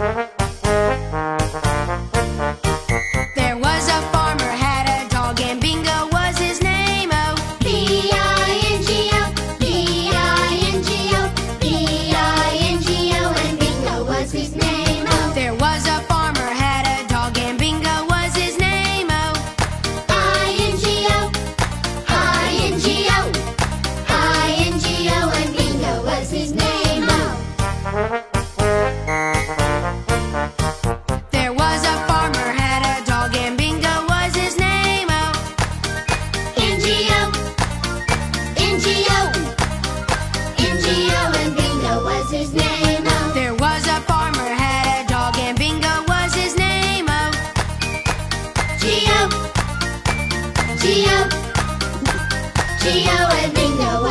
Bye. Geo, Geo and Mingo